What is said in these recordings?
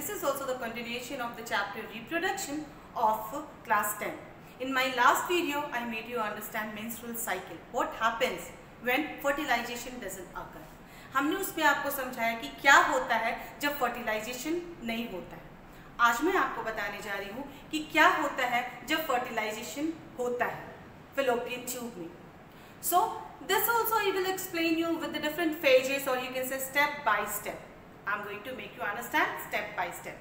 This is also the continuation of the chapter reproduction of class 10. In my last video, I made you understand menstrual cycle. What happens when fertilization doesn't occur. हमने उसमें आपको समझाया कि क्या होता है जब फर्टिलाइजेशन नहीं होता है आज मैं आपको बताने जा रही हूँ कि क्या होता है जब फर्टिलाइजेशन होता है फिलोपियन ट्यूब में सो this also I will explain you with the different phases or you can say step by step. I'm going to make you understand step by step.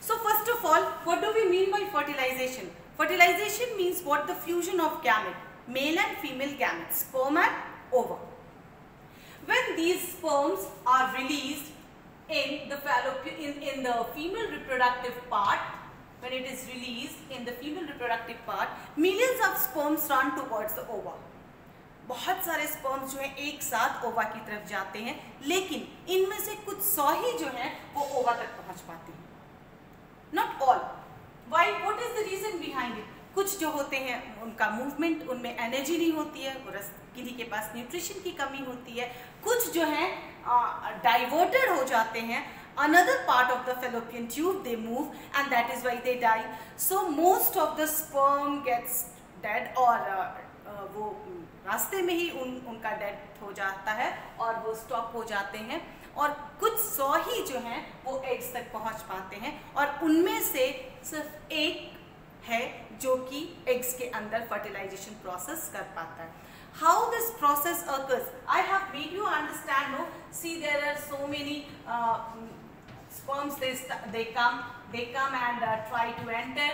So first of all, what do we mean by fertilization? Fertilization means what the fusion of gamete, male and female gametes, sperm and ova. When these sperms are released in the in, in the female reproductive part, when it is released in the female reproductive part, millions of sperms run towards the ova. बहुत सारे sperms जो हैं एक साथ ओवा की तरफ़ जाते हैं, लेकिन इनमें से कुछ सौ ही जो हैं वो ओवा तक पहुँच पाते हैं। Not all why what is the reason behind it कुछ जो होते हैं, उनका मूवमेंट उनमें एनर्जी नहीं होती है किन्हीं के पास न्यूट्रिशन की कमी होती है। कुछ जो है डाइवर्टेड हो जाते हैं। Another part of the fallopian tube, they move and that is why they die. So, most of the sperm gets dead और वो रास्ते में ही उन, उनका डेड हो जाता है और वो स्टॉप हो जाते हैं और कुछ सौ ही जो हैं वो एड्स तक पहुँच पाते हैं और उनमें से सिर्फ़ एक है जो कि एग्स के अंदर फर्टिलाइजेशन प्रोसेस कर पाता है। How this process occurs I have made you understand no see there are so many sperms they come they come and try to enter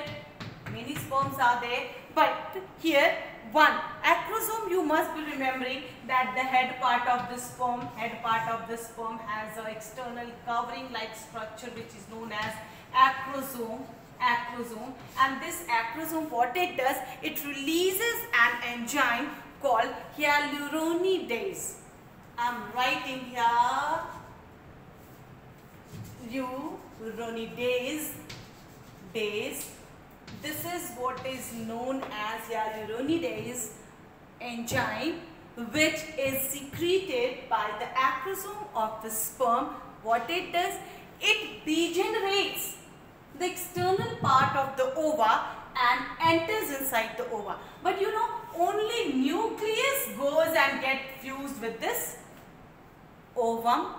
many sperms are there but here one acrosome you must be remembering that the head part of the sperm head part of the sperm has an external covering like structure which is known as acrosome acrosome and this acrosome what it does it releases an enzyme called hyaluronidase. I'm writing here hyaluronidase. Base. This is what is known as hyaluronidase enzyme which is secreted by the acrosome of the sperm. What it does? It degenerates the external part of the ova and enters inside the ova. But you know, only nucleus goes and get fused with this ovum.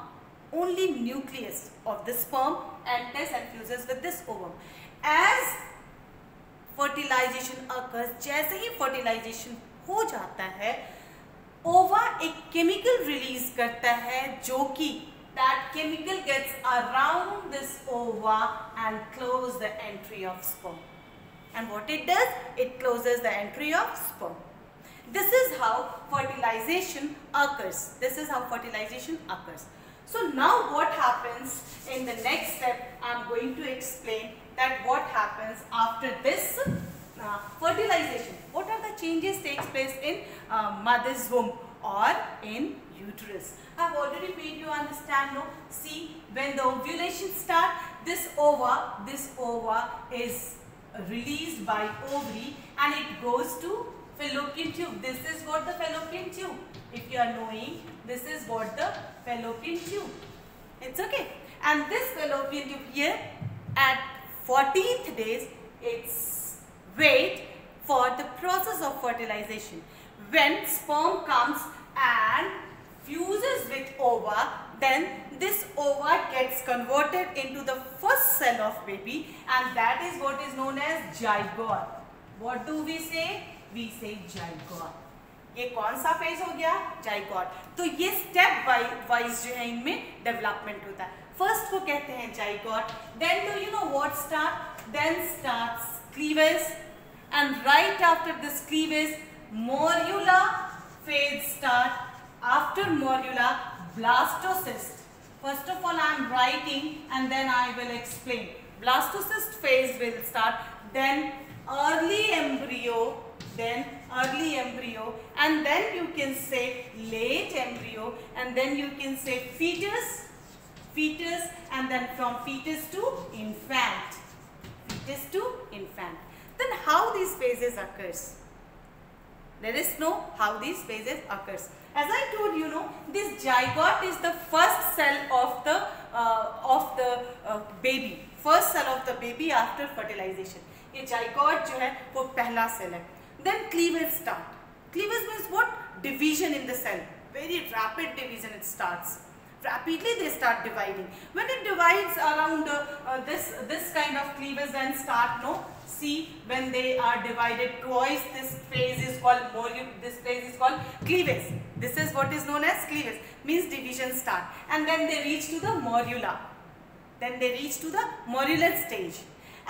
Only nucleus of the sperm enters and fuses with this ovum. As fertilization occurs जैसे ही fertilisation हो जाता है ओवा एक chemical release करता है जो कि that chemical gets around this ova and close the entry of sperm and what it does it closes the entry of sperm this is how fertilisation occurs this is how fertilisation occurs so now what happens in the next step, i'm going to explain that what happens after this uh, fertilization. What are the changes takes place in uh, mother's womb or in uterus. I have already made you understand no see when the ovulation start this ova this ova is released by ovary and it goes to fallopian tube. This is what the fallopian tube. If you are knowing, this is what the fallopian tube. It's okay. And this fallopian tube here at 14th days, it's wait for the process of fertilization. When sperm comes and fuses with ova, then this ova gets converted into the first cell of baby and that is what is known as zygote. What do we say? We say zygote ये कौन सा phase हो गया zygote तो ये step wise जो है इनमें डेवलपमेंट होता है फर्स्ट को कहते हैं zygote then do you know what start then starts cleavage and right after this cleavage morula phase start after morula blastocyst first of all i am writing and then i will explain blastocyst phase will start then early embryo then early embryo and then you can say late embryo and then you can say fetus, fetus and then from fetus to infant, fetus to infant. Then how these phases occurs? let us know how these phases occurs. As I told you know, this zygote is the first cell of the uh, of the uh, baby, first cell of the baby after fertilization. ये zygote जो है वो पहला cell है. Then cleavage start. Cleavage means what? Division in the cell. Very rapid division it starts rapidly they start dividing. When it divides around uh, uh, this this kind of cleavage then start no see when they are divided twice this phase is called this phase is called cleavage. This is what is known as cleavage means division start and then they reach to the morula. Then they reach to the morulate stage.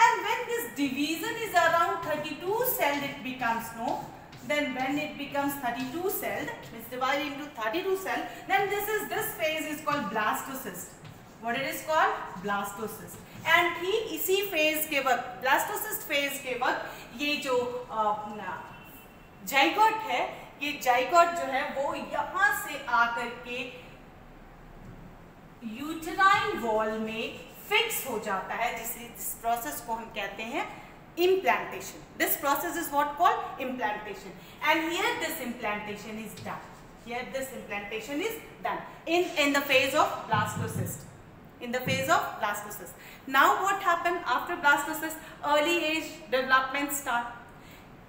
And when this division is around 32 cell it becomes no then when it becomes 32 celled, it's divided into 32 cell, then this is this phase is called blastocyst. What it is called? Blastocyst. And ठीक इसी phase के वक्त blastocyst phase के वक्त ये जो zygote है ये जाइगोट जो है वो यहाँ से आकर के यूटराइन वॉल में फिक्स हो जाता है जिस जिस प्रोसेस को हम कहते हैं implantation. This process is what called implantation. And here this implantation is done. Here this implantation is done in, in the phase of blastocyst. In the phase of blastocyst. Now what happened after blastocyst? Early age development start.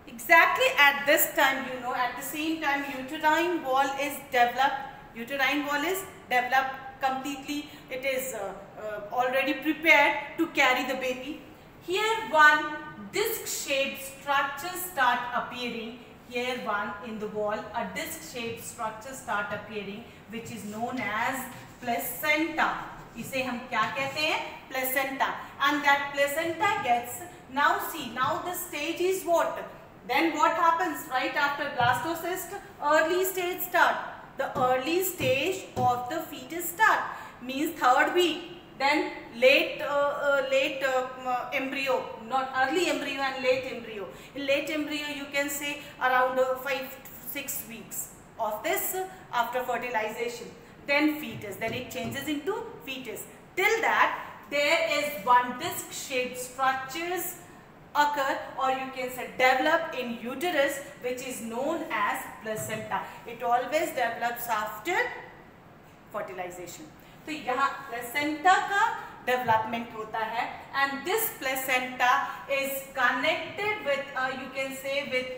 Exactly at this time, you know, at the same time uterine wall is developed. Uterine wall is developed completely. It is uh, uh, already prepared to carry the baby. Here one disc-shaped structures start appearing. Here one in the wall, a disc-shaped structure start appearing which is known as placenta. इसे हम क्या कहते हैं placenta and that placenta gets now see now the stage is what then what happens right after blastocyst early stage start the early stage of the fetus start means third week then late uh, uh, late uh, embryo not early embryo and late embryo in late embryo you can say around 5 6 weeks of this after fertilization then fetus then it changes into fetus till that there is one disc shaped structures occur or you can say develop in uterus which is known as placenta it always develops after fertilization तो यहाँ placenta का development होता है. And this placenta is connected with you can say with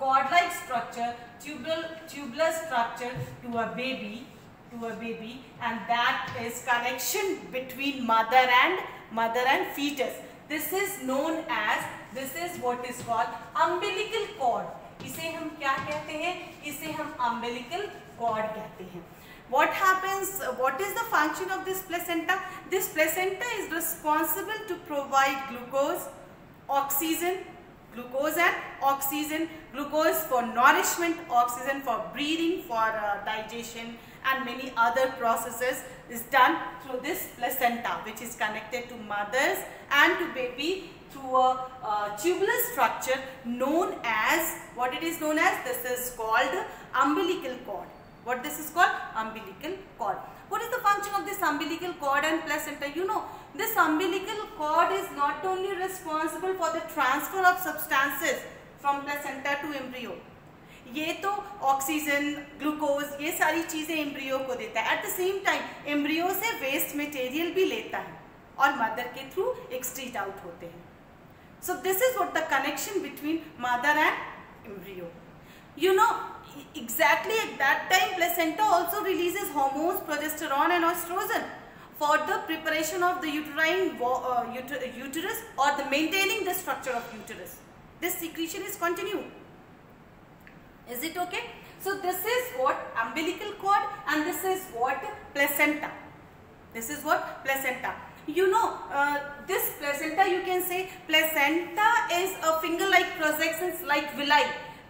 cordlike structure tubal tubeless structure to a baby to a baby and that is connection between mother and mother and foetus this is known as this is what is called umbilical cord इसे हम क्या कहते हैं? इसे हम umbilical cord कहते हैं. What happens, what is the function of this placenta? This placenta is responsible to provide glucose, oxygen, glucose and oxygen, glucose for nourishment, oxygen for breathing, for uh, digestion and many other processes is done through this placenta which is connected to mothers and to baby through a uh, tubular structure known as, what it is known as, this is called umbilical cord. What this is called? Umbilical cord. What is the function of this umbilical cord and placenta? You know, this umbilical cord is not only responsible for the transfer of substances from placenta to embryo. ये तो oxygen glucose ये सारी चीज़ें embryo को देता है at the same time embryo से waste material भी लेता है और मदर के थ्रू एक्सट्रीट आउट होते हैं so this is what the connection between mother and embryo you know exactly at that time placenta also releases hormones progesterone and estrogen for the preparation of the uterine uh, uterus or the maintaining the structure of uterus. This secretion is continued. Is it okay? So this is what umbilical cord and this is what placenta. This is what placenta. You know, uh, this placenta you can say placenta is a finger-like projections like villi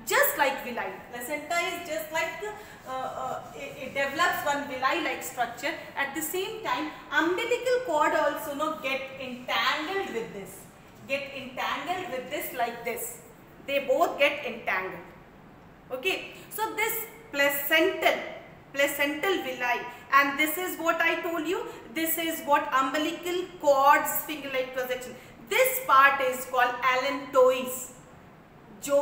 just like villi. Placenta is just like, uh, uh, it, it, develops one villi-like structure. At the same time, umbilical cord also no, get entangled with this. Get entangled with this like this. They both get entangled. Okay. So, this placental, placental villi and this is what I told you. This is what umbilical cords finger-like projection. This part is called allantois. जो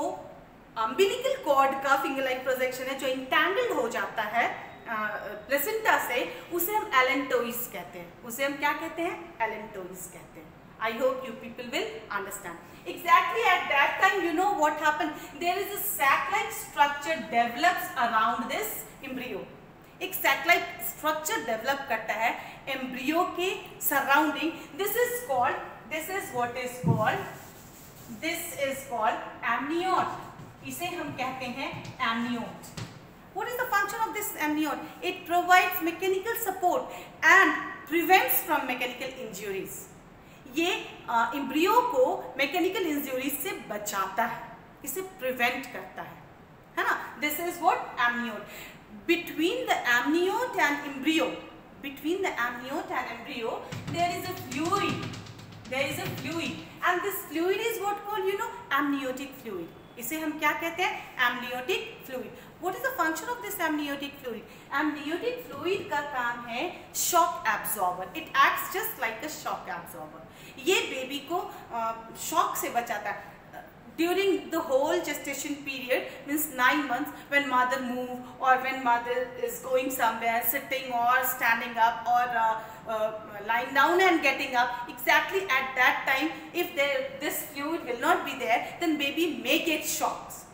umbilical cord का finger like projection है, जो entangled हो जाता है placenta से, उसे हम एलेंटोइस कहते हैं। उसे हम क्या कहते हैं? एलेंटोइस कहते हैं। I hope you people will understand exactly at that time you know what happen there is sac like structure develops around this embryo एक सैटेलाइट स्ट्रक्चर डेवलप करता है एम्ब्रियो के surrounding this is called this is what is called this is called amniote इसे हम कहते हैं amniote what is the function of this amniote it provide mechanical support and prevents from mechanical injuries ये embryo को mechanical injuries से बचाता है, इसे प्रिवेंट करता है है ना? This is what amniote between the amniote and embryo between the amniote and embryo there is a fluid there is a fluid and this fluid is what call you know amniotic fluid इसे हम क्या कहते हैं? Amniotic fluid what is the function of this amniotic fluid amniotic fluid का काम है shock absorber it act just like a shock absorber ये baby को शॉक से बचाता है। During the whole gestation period means nine months when mother move or when mother is going somewhere sitting or standing up or uh, uh, lying down and getting up exactly at that time if there this fluid will not be there then baby may get shocks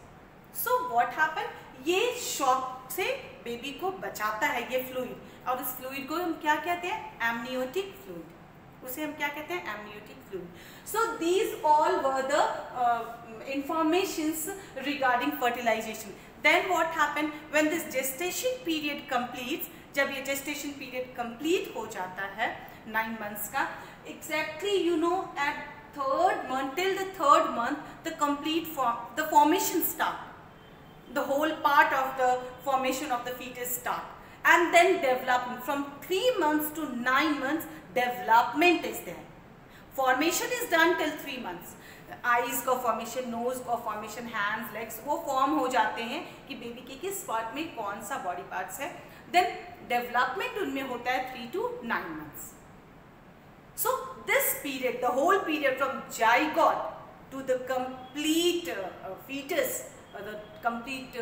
so what happened ये shock से baby को बचाता है ये fluid और इस fluid को हम क्या कहते हैं amniotic fluid उसे हम क्या कहते हैं amniotic fluid so these all were the informations regarding fertilisation then what happen when this gestation period completes जब ये जेस्टेशन पीरियड कंप्लीट हो जाता है नाइन मंथ्स का exactly you know at third month till the third month the complete form the formation start the whole part of the formation of the fetus start and then development from 3 months to 9 months development is there formation is done till three months eyes का formation nose का formation hands legs वो form हो जाते हैं कि baby के किस part में कौन सा बॉडी पार्ट्स है। देन डेवलपमेंट उनमें होता है three to nine months so this period the whole period from zygote to the complete foetus complete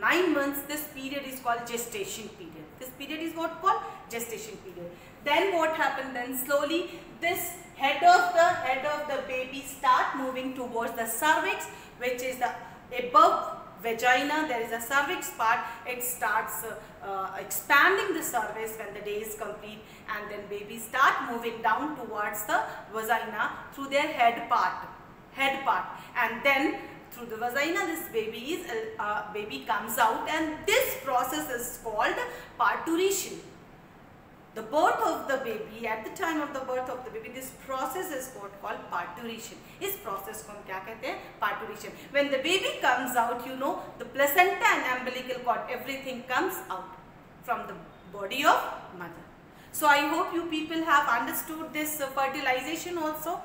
nine months this period is called gestation period this period is what called gestation period Then what happened? Then slowly this head of the head of the baby start moving towards the cervix which is the above vagina. There is a cervix part. It starts uh, uh, expanding the cervix when the day is complete and then baby start moving down towards the vagina through their head part head part. And then through the vagina this baby is uh, baby comes out and this process is called parturition the birth of the baby at the time of the birth of the baby this process is what called parturition इस process को हम क्या कहते हैं parturition when the baby comes out you know the placenta and umbilical cord everything comes out from the body of mother so I hope you people have understood this uh, fertilization also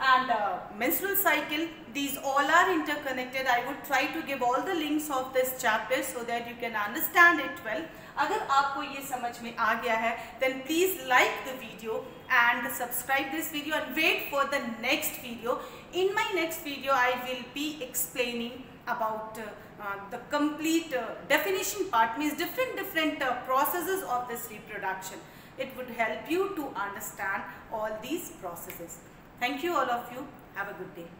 and uh, menstrual cycle these all are interconnected. I would try to give all the links of this chapter so that you can understand it well. agar aapko ye samajh mein aa gaya hai then please like the video and subscribe this video and wait for the next video. In my next video i will be explaining about uh, uh, the complete uh, definition part means different different uh, processes of this reproduction. It would help you to understand all these processes. Thank you all of you. Have a good day.